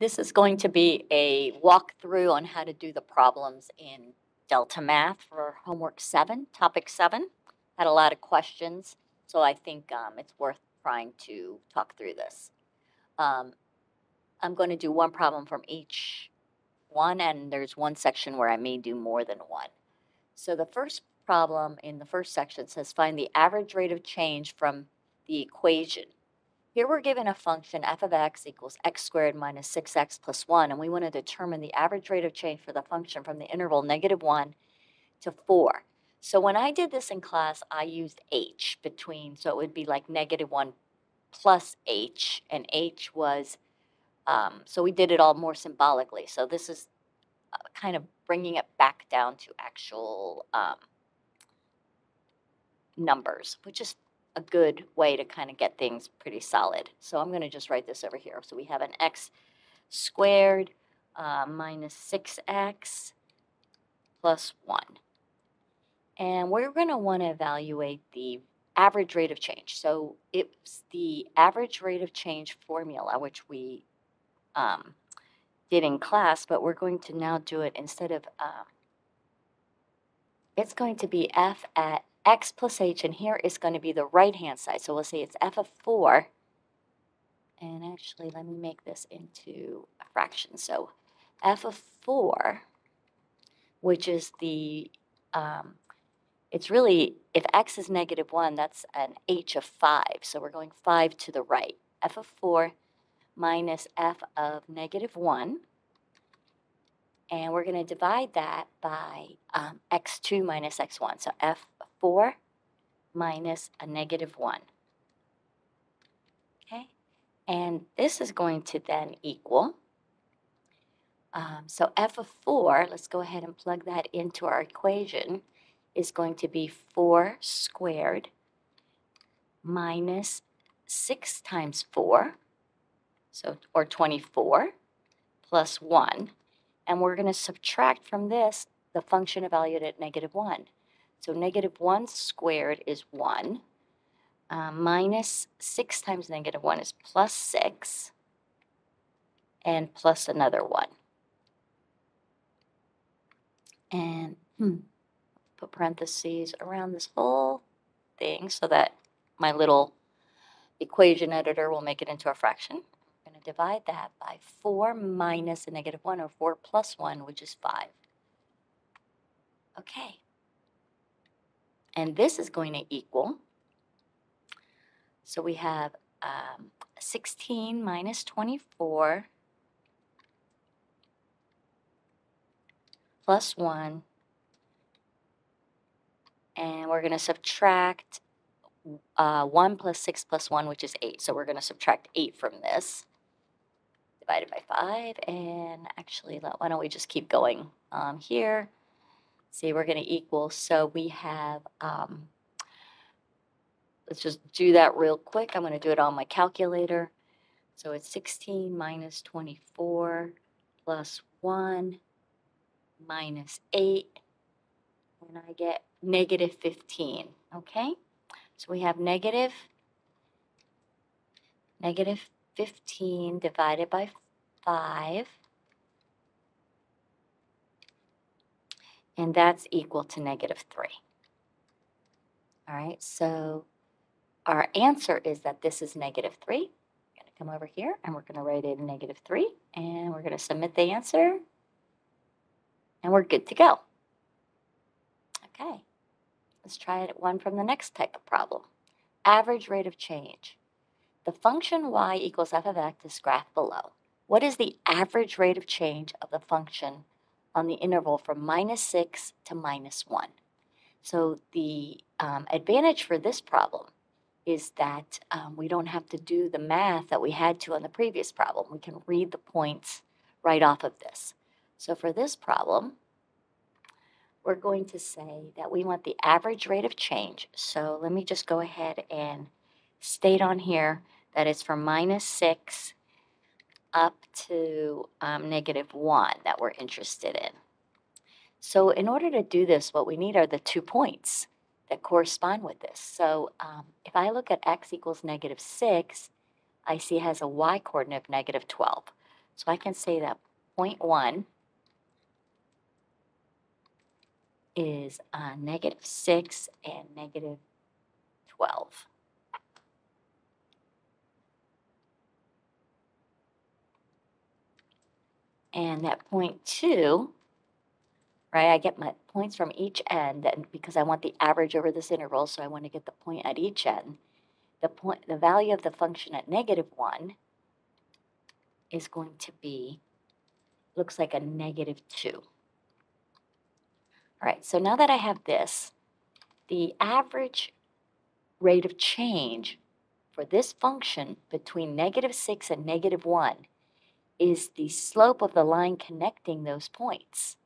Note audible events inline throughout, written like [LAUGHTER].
This is going to be a walkthrough on how to do the problems in Delta Math for homework seven, topic seven. Had a lot of questions, so I think um, it's worth trying to talk through this. Um, I'm going to do one problem from each one, and there's one section where I may do more than one. So the first problem in the first section says find the average rate of change from the equation. Here we're given a function f of x equals x squared minus 6x plus 1, and we want to determine the average rate of change for the function from the interval negative 1 to 4. So when I did this in class, I used h between, so it would be like negative 1 plus h, and h was, um, so we did it all more symbolically. So this is uh, kind of bringing it back down to actual um, numbers, which is a good way to kind of get things pretty solid. So I'm going to just write this over here. So we have an x squared uh, minus 6x plus 1. And we're going to want to evaluate the average rate of change. So it's the average rate of change formula, which we um, did in class, but we're going to now do it instead of, um, it's going to be f at x plus h, and here is going to be the right-hand side. So we'll say it's f of 4. And actually, let me make this into a fraction. So f of 4, which is the, um, it's really, if x is negative 1, that's an h of 5. So we're going 5 to the right. f of 4 minus f of negative 1. And we're going to divide that by um, x2 minus x1. So f 4 minus a negative 1. Okay, and this is going to then equal, um, so f of 4, let's go ahead and plug that into our equation, is going to be 4 squared minus 6 times 4, so or 24, plus 1. And we're going to subtract from this the function evaluated at negative 1. So negative 1 squared is 1. Uh, minus 6 times negative 1 is plus 6. And plus another 1. And hmm, put parentheses around this whole thing so that my little equation editor will make it into a fraction. I'm going to divide that by 4 minus a negative 1, or 4 plus 1, which is 5. Okay. And this is going to equal, so we have um, 16 minus 24 plus 1. And we're going to subtract uh, 1 plus 6 plus 1, which is 8. So we're going to subtract 8 from this. Divided by 5. And actually, why don't we just keep going um, here see, we're going to equal. So we have, um, let's just do that real quick. I'm going to do it on my calculator. So it's 16 minus 24 plus 1 minus 8. And I get negative 15. Okay? So we have negative, negative 15 divided by 5 and that's equal to negative 3. All right, so our answer is that this is negative 3. I'm going to come over here, and we're going to write in negative 3, and we're going to submit the answer, and we're good to go. Okay, let's try it one from the next type of problem. Average rate of change. The function y equals f of x is graphed below. What is the average rate of change of the function on the interval from minus 6 to minus 1. So the um, advantage for this problem is that um, we don't have to do the math that we had to on the previous problem. We can read the points right off of this. So for this problem, we're going to say that we want the average rate of change. So let me just go ahead and state on here that it's from minus 6 up to um, negative 1 that we're interested in. So in order to do this, what we need are the two points that correspond with this. So um, if I look at x equals negative 6, I see it has a y coordinate of negative 12. So I can say that point 1 is uh, negative 6 and negative 12. And that point 2, right, I get my points from each end and because I want the average over this interval, so I want to get the point at each end. The point, the value of the function at negative 1 is going to be, looks like a negative 2. All right, so now that I have this, the average rate of change for this function between negative 6 and negative 1 is the slope of the line connecting those points.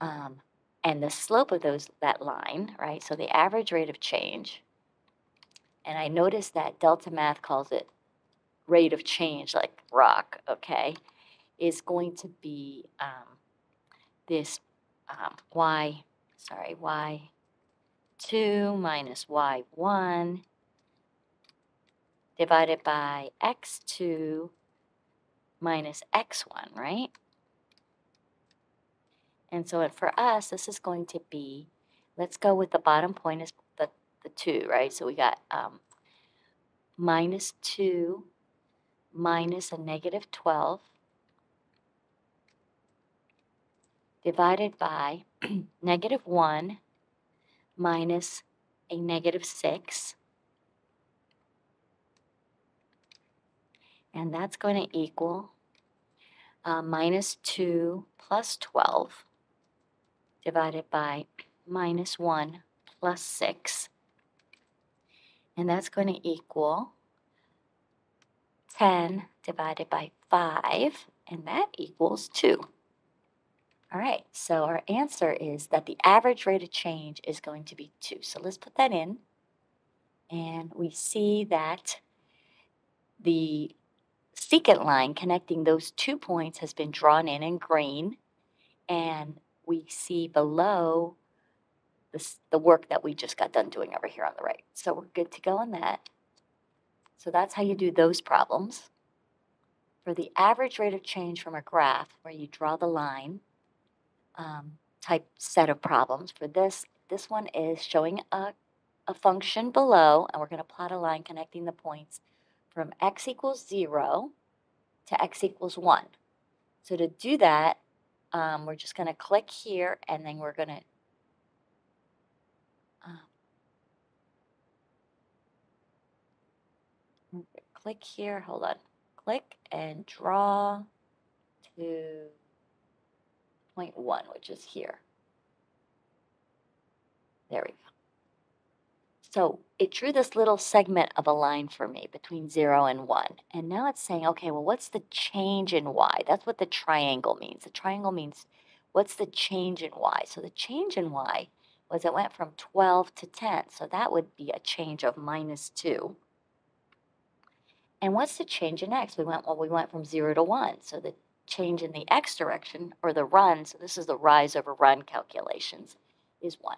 Um, and the slope of those that line, right? So the average rate of change. And I noticed that Delta Math calls it rate of change, like rock, okay, is going to be um, this um, y, sorry, y2 minus y1 divided by x2 minus x1, right? And so for us, this is going to be, let's go with the bottom point is the, the 2, right? So we got um, minus 2 minus a negative 12 divided by [CLEARS THROAT] negative 1 minus a negative 6. And that's going to equal uh, minus 2 plus 12 divided by minus 1 plus 6. And that's going to equal 10 divided by 5, and that equals 2. All right, so our answer is that the average rate of change is going to be 2. So let's put that in. And we see that the secant line connecting those two points has been drawn in in green. And we see below this, the work that we just got done doing over here on the right. So we're good to go on that. So that's how you do those problems. For the average rate of change from a graph, where you draw the line um, type set of problems, for this, this one is showing a, a function below, and we're going to plot a line connecting the points from x equals 0 to x equals 1. So to do that, um, we're just going to click here, and then we're going to click here, hold on, click and draw to point one, which is here. There we go. So it drew this little segment of a line for me between zero and one. And now it's saying, okay, well, what's the change in y? That's what the triangle means. The triangle means what's the change in y? So the change in y was it went from 12 to 10. So that would be a change of minus 2. And what's the change in x? We went, well, we went from 0 to 1. So the change in the x direction, or the run, so this is the rise over run calculations, is 1.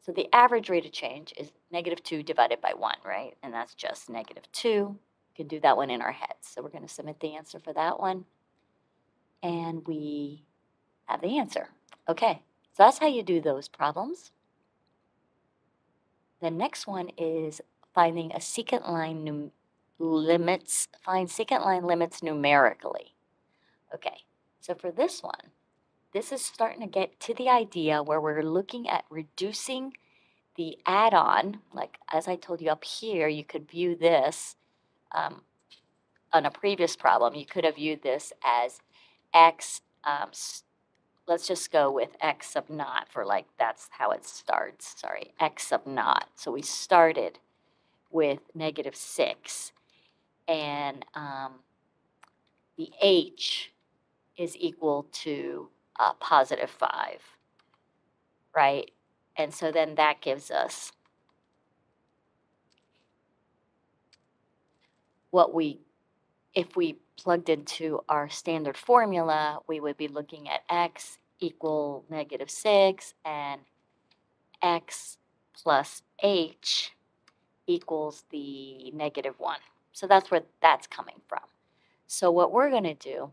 So the average rate of change is negative 2 divided by 1, right? And that's just negative 2. We can do that one in our heads. So we're going to submit the answer for that one. And we have the answer. Okay, so that's how you do those problems. The next one is finding a secant line limits, find secant line limits numerically. Okay, so for this one, this is starting to get to the idea where we're looking at reducing the add-on, like as I told you up here, you could view this um, on a previous problem, you could have viewed this as x, um, let's just go with x sub naught for like, that's how it starts, sorry, x sub naught. So we started with negative 6 and um, the h is equal to uh, positive 5, right? And so then that gives us what we, if we plugged into our standard formula, we would be looking at x equal negative 6 and x plus h equals the negative 1. So that's where that's coming from. So what we're going to do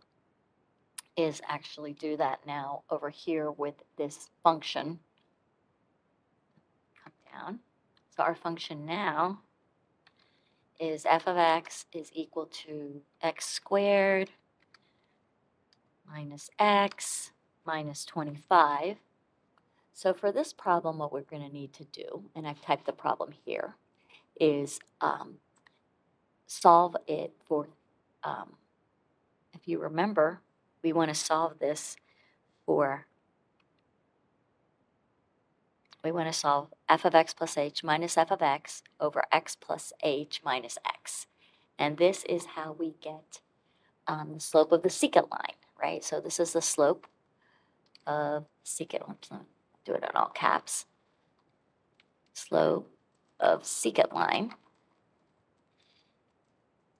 is actually do that now over here with this function. Come down. So our function now is f of x is equal to x squared minus x minus 25. So for this problem, what we're going to need to do, and I've typed the problem here, is um, solve it for, um, if you remember, we want to solve this for, we want to solve f of x plus h minus f of x over x plus h minus x. And this is how we get um, the slope of the secant line, right? So this is the slope of secant, oops, do it in all caps. Slope of secant line,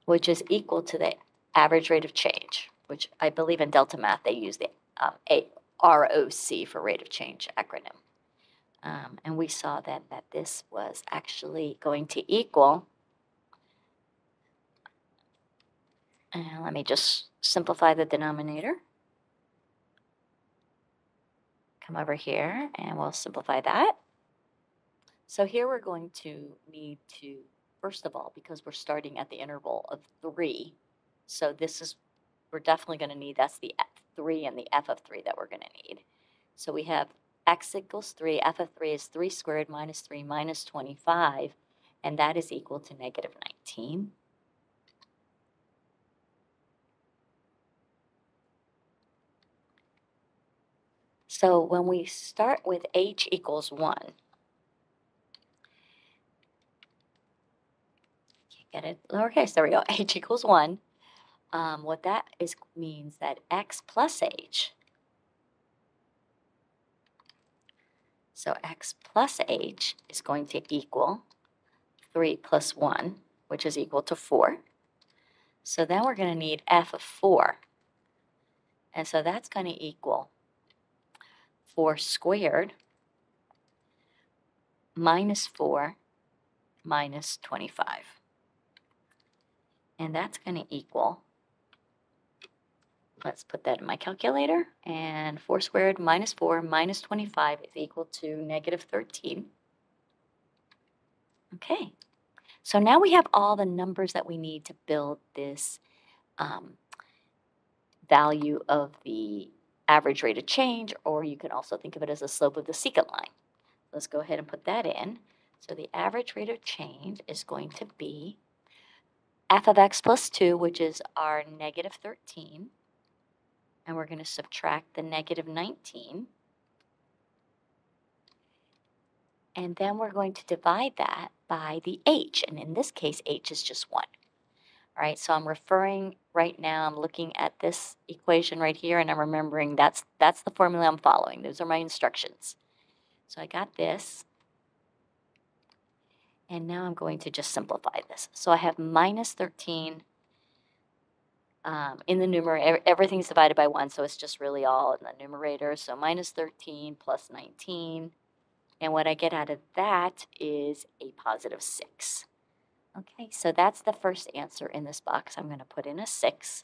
which is equal to the average rate of change, which I believe in Delta Math, they use the um, ROC for rate of change acronym. Um, and we saw then that this was actually going to equal, and let me just simplify the denominator. Come over here and we'll simplify that. So here we're going to need to, first of all, because we're starting at the interval of three, so this is, we're definitely going to need, that's the f3 and the f of 3 that we're going to need. So we have x equals 3, f of 3 is 3 squared minus 3 minus 25, and that is equal to negative 19. So when we start with h equals 1, get it lowercase, there we go, h equals 1, um, what that is means that x plus h, so x plus h is going to equal 3 plus 1, which is equal to 4. So then we're going to need f of 4. And so that's going to equal 4 squared minus 4 minus 25. And that's going to equal, let's put that in my calculator, and 4 squared minus 4 minus 25 is equal to negative 13. Okay, so now we have all the numbers that we need to build this um, value of the average rate of change, or you can also think of it as the slope of the secant line. Let's go ahead and put that in. So the average rate of change is going to be f of x plus 2, which is our negative 13. And we're going to subtract the negative 19. And then we're going to divide that by the h. And in this case, h is just 1. All right, so I'm referring right now, I'm looking at this equation right here and I'm remembering that's, that's the formula I'm following. Those are my instructions. So I got this. And now I'm going to just simplify this. So I have minus 13 um, in the numerator. Everything's divided by 1, so it's just really all in the numerator. So minus 13 plus 19. And what I get out of that is a positive 6. Okay, so that's the first answer in this box. I'm going to put in a 6.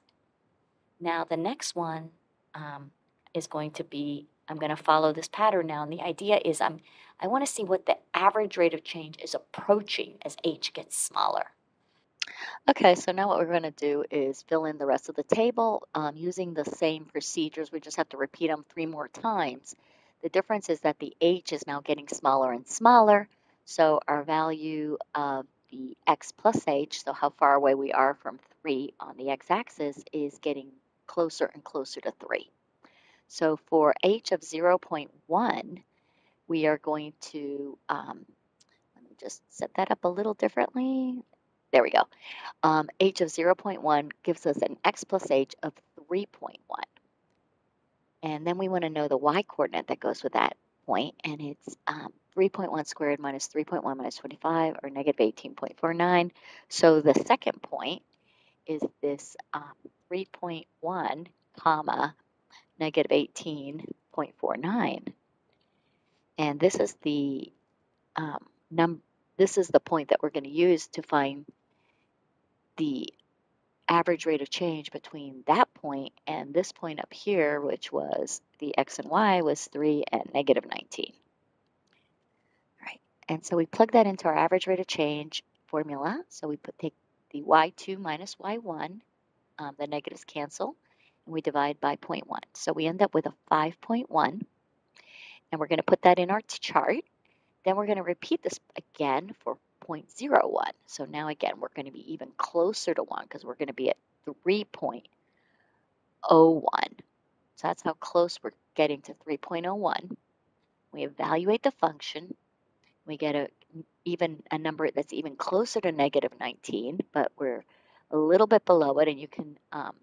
Now the next one um, is going to be, I'm going to follow this pattern now. And the idea is I'm, I want to see what the average rate of change is approaching as h gets smaller. Okay, so now what we're going to do is fill in the rest of the table um, using the same procedures. We just have to repeat them three more times. The difference is that the h is now getting smaller and smaller. So our value of the x plus h, so how far away we are from 3 on the x-axis, is getting closer and closer to 3. So for h of 0.1, we are going to, um, let me just set that up a little differently. There we go. Um, h of 0.1 gives us an x plus h of 3.1. And then we want to know the y coordinate that goes with that point, and it's um, 3.1 squared minus 3.1 minus 25, or negative 18.49. So the second point is this um, 3.1 comma negative 18.49. And this is the um, num this is the point that we're going to use to find the average rate of change between that point and this point up here, which was the x and y was 3 and negative 19. All right, and so we plug that into our average rate of change formula. So we put take the y2 minus y1, um, the negatives cancel, and we divide by 0.1. So we end up with a 5.1, and we're going to put that in our chart. Then we're going to repeat this again for 0.01. So now again, we're going to be even closer to 1 because we're going to be at 3.01. So that's how close we're getting to 3.01. We evaluate the function. We get a even a number that's even closer to negative 19, but we're a little bit below it, and you can, um,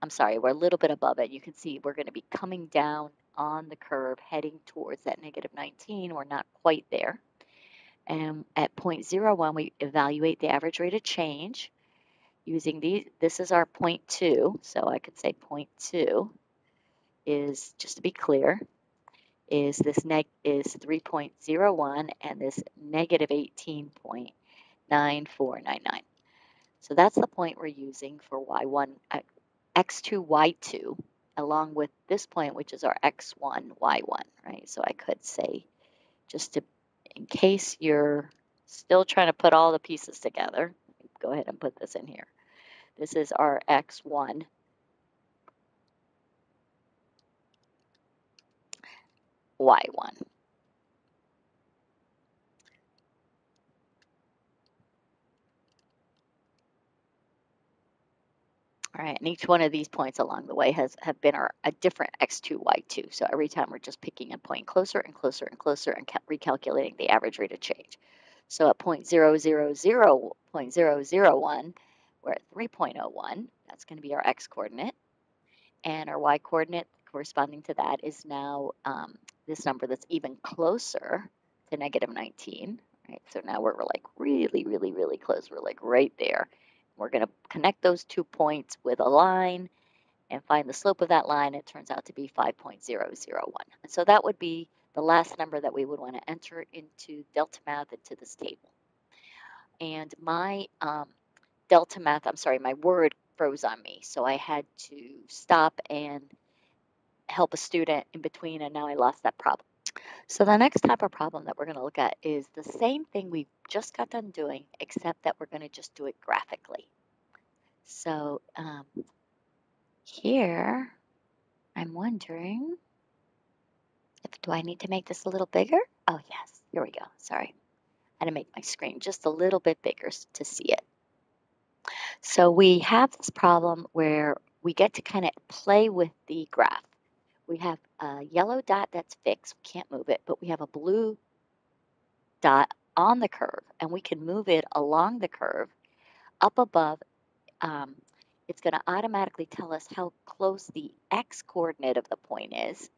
I'm sorry, we're a little bit above it. You can see we're going to be coming down on the curve heading towards that negative 19. We're not quite there. And at 0.01, we evaluate the average rate of change using these. This is our 0.2, so I could say 0.2 is, just to be clear, is this neg is 3.01 and this negative 18.9499. So that's the point we're using for y1, uh, x2, y2, along with this point, which is our x1, y1, right? So I could say, just to, in case you're still trying to put all the pieces together, go ahead and put this in here. This is our x1 y1. All right, and each one of these points along the way has have been our, a different x2, y2. So every time we're just picking a point closer and closer and closer and recalculating the average rate of change. So at 0 0.000, 0.001, we're at 3.01. That's going to be our x coordinate. And our y coordinate corresponding to that is now um, this number that's even closer to negative 19, right? So now we're, we're like really, really, really close. We're like right there. We're going to connect those two points with a line and find the slope of that line. It turns out to be 5.001. And so that would be the last number that we would want to enter into delta math into this table. And my um, delta math, I'm sorry, my word froze on me. So I had to stop and help a student in between, and now I lost that problem. So the next type of problem that we're going to look at is the same thing we just got done doing, except that we're going to just do it graphically. So um, here, I'm wondering if do I need to make this a little bigger? Oh yes, here we go. Sorry, I had to make my screen just a little bit bigger to see it. So we have this problem where we get to kind of play with the graph we have a yellow dot that's fixed, we can't move it, but we have a blue dot on the curve and we can move it along the curve up above. Um, it's going to automatically tell us how close the x coordinate of the point is.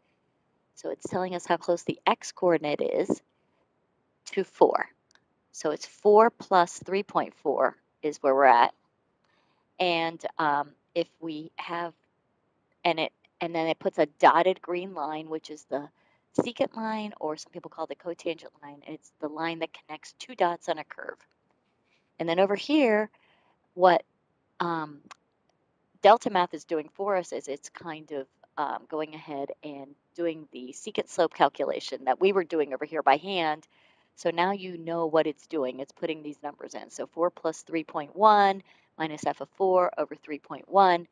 So it's telling us how close the x coordinate is to 4. So it's 4 plus 3.4 is where we're at. And um, if we have, and it and then it puts a dotted green line, which is the secant line, or some people call it the cotangent line. It's the line that connects two dots on a curve. And then over here, what um, delta math is doing for us is it's kind of um, going ahead and doing the secant slope calculation that we were doing over here by hand. So now you know what it's doing. It's putting these numbers in. So 4 plus 3.1 minus f of 4 over 3.1.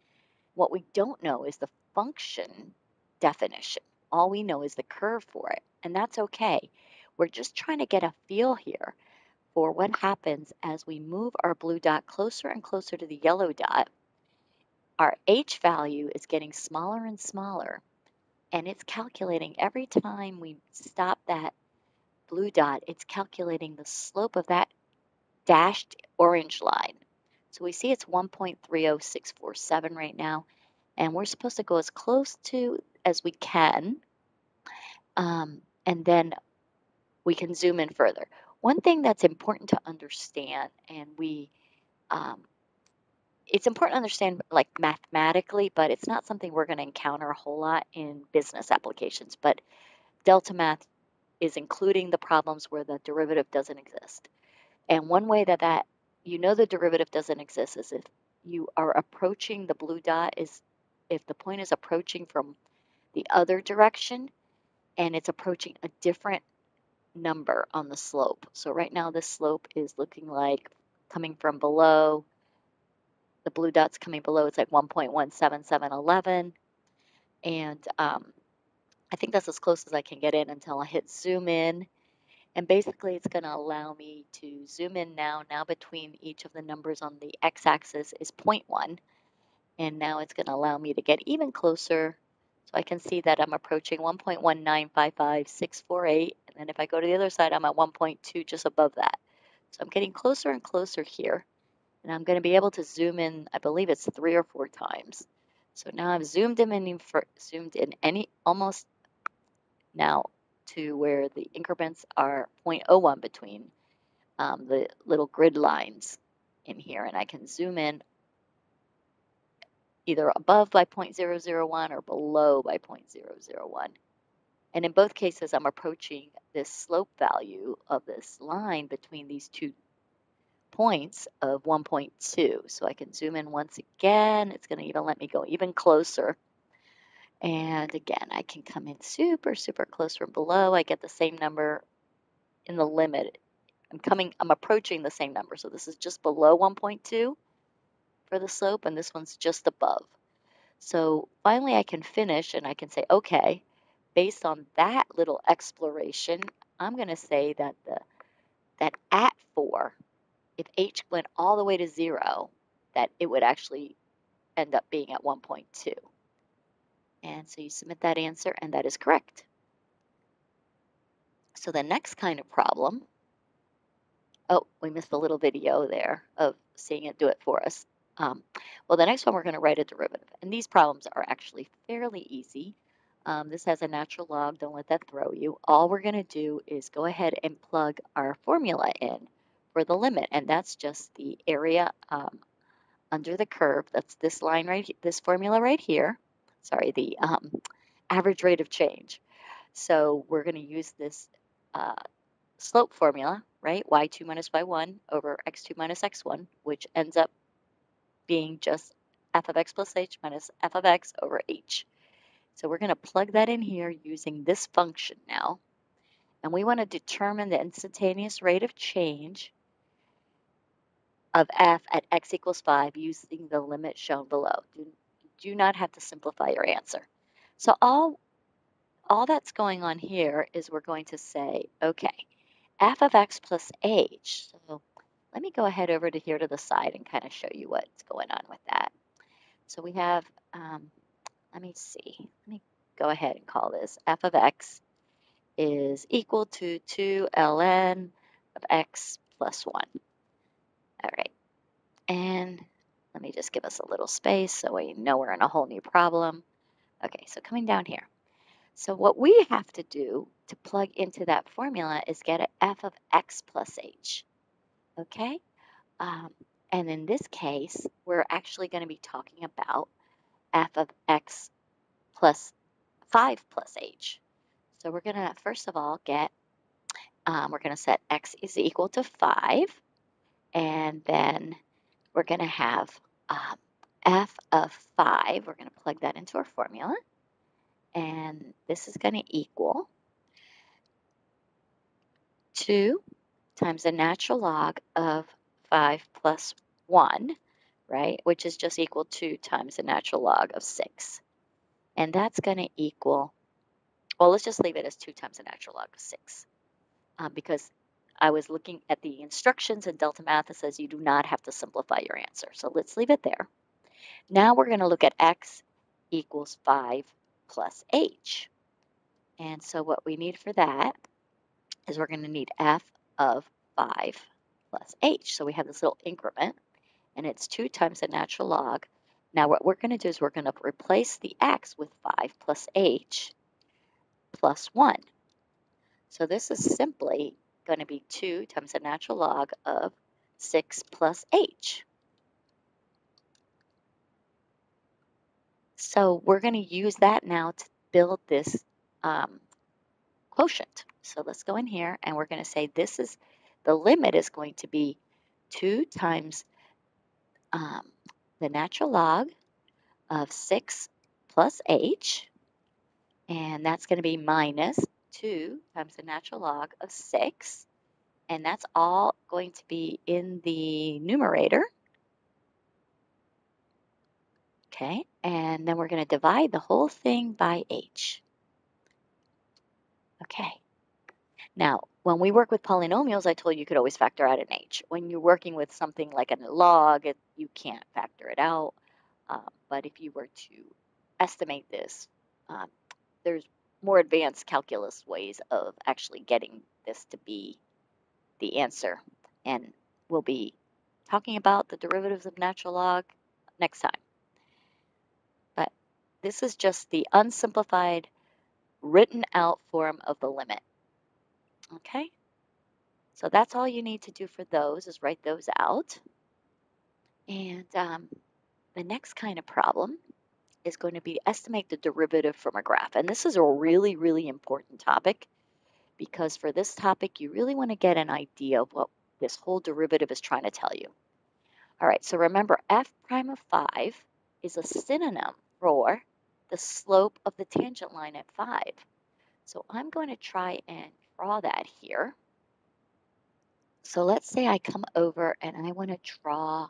What we don't know is the function definition. All we know is the curve for it, and that's okay. We're just trying to get a feel here for what happens as we move our blue dot closer and closer to the yellow dot. Our h value is getting smaller and smaller, and it's calculating every time we stop that blue dot, it's calculating the slope of that dashed orange line. So we see it's 1.30647 right now and we're supposed to go as close to as we can um, and then we can zoom in further. One thing that's important to understand and we um, it's important to understand like mathematically but it's not something we're going to encounter a whole lot in business applications but delta math is including the problems where the derivative doesn't exist. And one way that that you know the derivative doesn't exist is if you are approaching the blue dot is if the point is approaching from the other direction and it's approaching a different number on the slope. So right now this slope is looking like coming from below, the blue dot's coming below, it's like 1.17711. And um, I think that's as close as I can get in until I hit zoom in. And basically it's gonna allow me to zoom in now. Now between each of the numbers on the x-axis is 0.1. And now it's gonna allow me to get even closer so I can see that I'm approaching 1.1955648. And then if I go to the other side, I'm at 1.2 just above that. So I'm getting closer and closer here. And I'm going to be able to zoom in, I believe it's three or four times. So now I've zoomed in, in for, zoomed in any almost now to where the increments are 0.01 between um, the little grid lines in here. And I can zoom in either above by 0.001 or below by 0.001. And in both cases, I'm approaching this slope value of this line between these two points of 1.2. So I can zoom in once again. It's going to even let me go even closer. And again, I can come in super, super close from below. I get the same number in the limit. I'm coming, I'm approaching the same number. So this is just below 1.2 for the slope, and this one's just above. So finally I can finish and I can say, okay, based on that little exploration, I'm going to say that the that at 4, if h went all the way to 0, that it would actually end up being at 1.2. And so you submit that answer, and that is correct. So the next kind of problem, oh, we missed a little video there of seeing it do it for us. Um, well, the next one we're going to write a derivative. And these problems are actually fairly easy. Um, this has a natural log. Don't let that throw you. All we're going to do is go ahead and plug our formula in for the limit. And that's just the area um, under the curve. That's this line right, this formula right here. Sorry, the um, average rate of change. So we're going to use this uh, slope formula, right? y2 minus y1 over x2 minus x1, which ends up being just f of x plus h minus f of x over h. So we're going to plug that in here using this function now. And we want to determine the instantaneous rate of change of f at x equals 5 using the limit shown below. Do, do not have to simplify your answer. So all, all that's going on here is we're going to say, okay, f of x plus h. So let me go ahead over to here to the side and kind of show you what's going on with that. So we have, um, let me see, let me go ahead and call this f of x is equal to 2 ln of x plus 1. All right, and let me just give us a little space so we know we're in a whole new problem. Okay, so coming down here. So what we have to do to plug into that formula is get an f of x plus h okay? Um, and in this case, we're actually going to be talking about f of x plus 5 plus h. So we're going to, first of all, get, um, we're going to set x is equal to 5, and then we're going to have um, f of 5. We're going to plug that into our formula, and this is going to equal 2 times the natural log of 5 plus 1, right, which is just equal to times the natural log of 6. And that's going to equal, well, let's just leave it as 2 times the natural log of 6 um, because I was looking at the instructions in Delta Math. It says you do not have to simplify your answer. So let's leave it there. Now we're going to look at x equals 5 plus h. And so what we need for that is we're going to need f of 5 plus h. So we have this little increment, and it's 2 times the natural log. Now what we're going to do is we're going to replace the x with 5 plus h plus 1. So this is simply going to be 2 times the natural log of 6 plus h. So we're going to use that now to build this um, quotient. So let's go in here and we're going to say this is, the limit is going to be 2 times um, the natural log of 6 plus h, and that's going to be minus 2 times the natural log of 6, and that's all going to be in the numerator. Okay, and then we're going to divide the whole thing by h. Okay. Now, when we work with polynomials, I told you you could always factor out an h. When you're working with something like a log, it, you can't factor it out. Um, but if you were to estimate this, um, there's more advanced calculus ways of actually getting this to be the answer. And we'll be talking about the derivatives of natural log next time. But this is just the unsimplified written out form of the limit. Okay? So that's all you need to do for those is write those out. And um, the next kind of problem is going to be estimate the derivative from a graph. And this is a really, really important topic because for this topic, you really want to get an idea of what this whole derivative is trying to tell you. All right, so remember f prime of 5 is a synonym for the slope of the tangent line at 5. So I'm going to try and draw that here. So let's say I come over and I want to draw,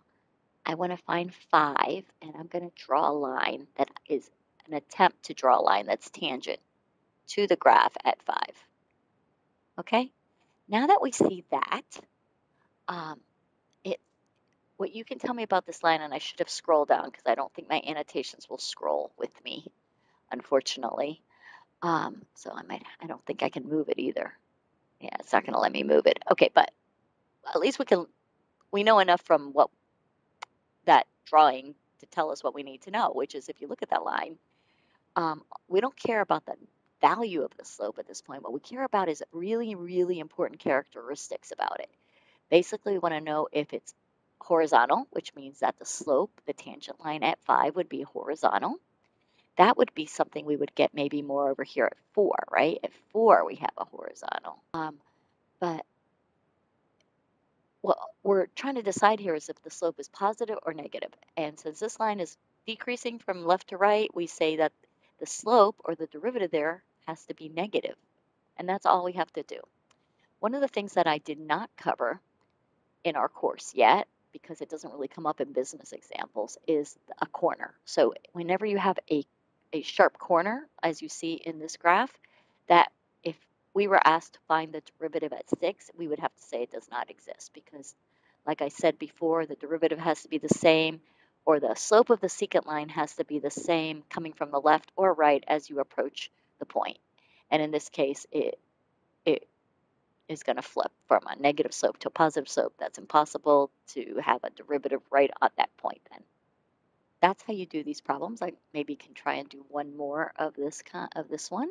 I want to find 5, and I'm going to draw a line that is an attempt to draw a line that's tangent to the graph at 5. Okay, now that we see that, um, it, what you can tell me about this line, and I should have scrolled down because I don't think my annotations will scroll with me, unfortunately. Um, so I might, I don't think I can move it either. Yeah, it's not going to let me move it. Okay, but at least we can, we know enough from what that drawing to tell us what we need to know, which is if you look at that line, um, we don't care about the value of the slope at this point. What we care about is really, really important characteristics about it. Basically, we want to know if it's horizontal, which means that the slope, the tangent line at 5 would be horizontal. That would be something we would get maybe more over here at 4, right? At 4, we have a horizontal. Um, but what we're trying to decide here is if the slope is positive or negative. And since this line is decreasing from left to right, we say that the slope or the derivative there has to be negative. And that's all we have to do. One of the things that I did not cover in our course yet, because it doesn't really come up in business examples, is a corner. So whenever you have a, a sharp corner, as you see in this graph, that if we were asked to find the derivative at 6, we would have to say it does not exist because, like I said before, the derivative has to be the same or the slope of the secant line has to be the same coming from the left or right as you approach the point. And in this case, it, it is going to flip from a negative slope to a positive slope. That's impossible to have a derivative right at that point then. That's how you do these problems. I maybe can try and do one more of this kind of this one.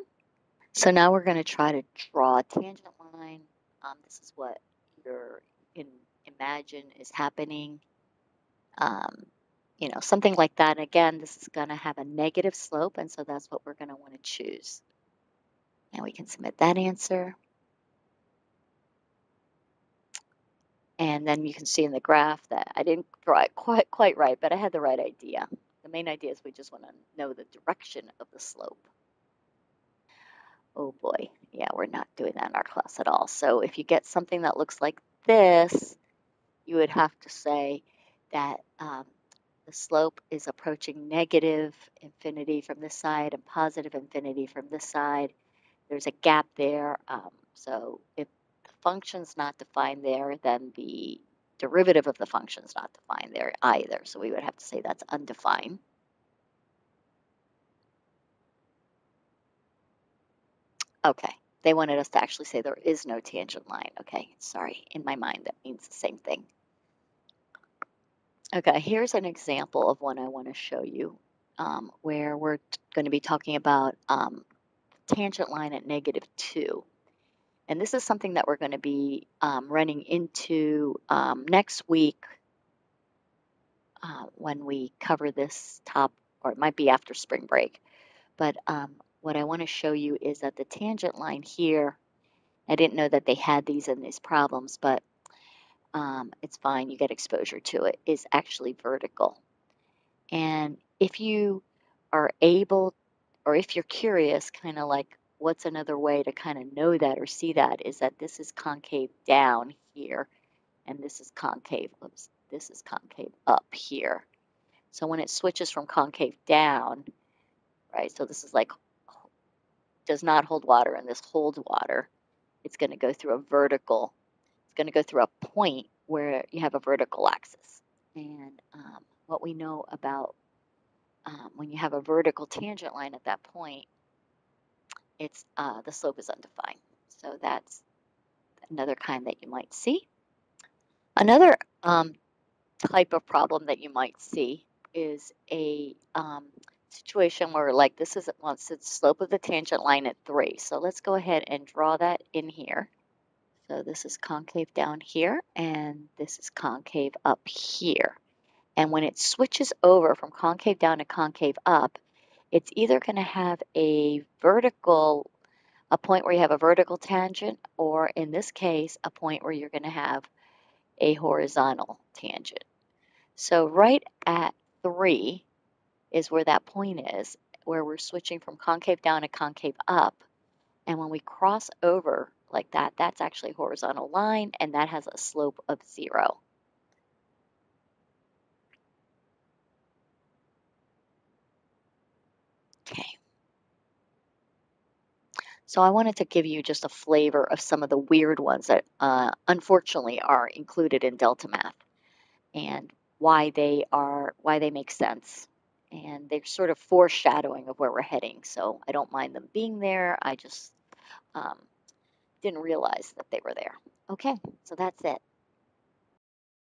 So now we're going to try to draw a tangent line. Um, this is what you can imagine is happening. Um, you know, something like that. And again, this is going to have a negative slope, and so that's what we're going to want to choose. And we can submit that answer. And then you can see in the graph that I didn't draw it quite, quite right, but I had the right idea. The main idea is we just want to know the direction of the slope. Oh boy, yeah, we're not doing that in our class at all. So if you get something that looks like this, you would have to say that um, the slope is approaching negative infinity from this side and positive infinity from this side. There's a gap there. Um, so if function's not defined there, then the derivative of the function's not defined there either. So we would have to say that's undefined. Okay, they wanted us to actually say there is no tangent line. Okay, sorry, in my mind that means the same thing. Okay, here's an example of one I want to show you um, where we're going to be talking about um, tangent line at negative 2. And this is something that we're going to be um, running into um, next week uh, when we cover this top, or it might be after spring break. But um, what I want to show you is that the tangent line here, I didn't know that they had these in these problems, but um, it's fine, you get exposure to it, is actually vertical. And if you are able, or if you're curious, kind of like what's another way to kind of know that or see that is that this is concave down here and this is concave, oops, this is concave up here. So when it switches from concave down, right, so this is like does not hold water and this holds water, it's going to go through a vertical, it's going to go through a point where you have a vertical axis. And um, what we know about um, when you have a vertical tangent line at that point, it's uh, the slope is undefined. So that's another kind that you might see. Another um, type of problem that you might see is a um, situation where like this is once it's slope of the tangent line at three. So let's go ahead and draw that in here. So this is concave down here and this is concave up here. And when it switches over from concave down to concave up, it's either going to have a vertical, a point where you have a vertical tangent, or in this case, a point where you're going to have a horizontal tangent. So right at 3 is where that point is, where we're switching from concave down to concave up. And when we cross over like that, that's actually a horizontal line, and that has a slope of 0. Okay. So I wanted to give you just a flavor of some of the weird ones that uh, unfortunately are included in Delta Math and why they are why they make sense. And they're sort of foreshadowing of where we're heading. So I don't mind them being there. I just um, didn't realize that they were there. Okay, so that's it.